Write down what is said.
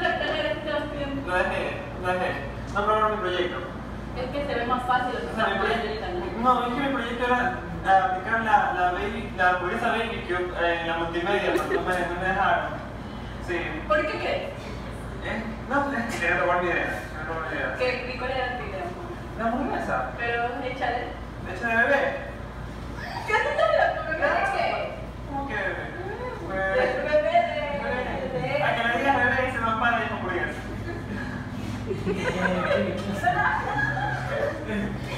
Lo dejé, lo dejé. No aprobaron mi proyecto. Es que se ve más fácil que O sea, mi proyecto- ¿no? Es que mi proyecto era aplicar la, la, baby, la hamburguesa Baby Cube eh, en la multimedia, pero no me, no me dejaron. Sí. ¿Por qué crees? ¿Eh? No, mi idea. Quería robar mi idea. ¿Qué, ¿Cuál era tu idea? La hamburguesa, Pero échale. leche de bebé. Thank you.